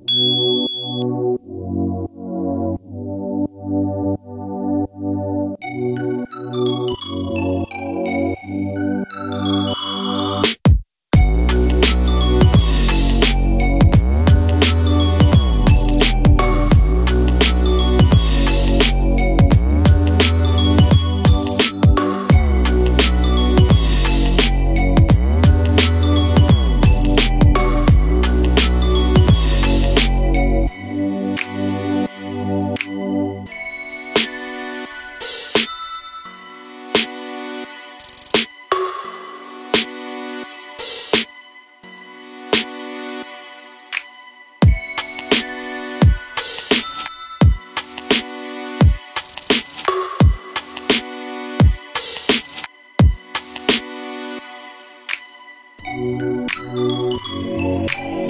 you Thank you.